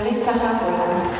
Alessa Rapola.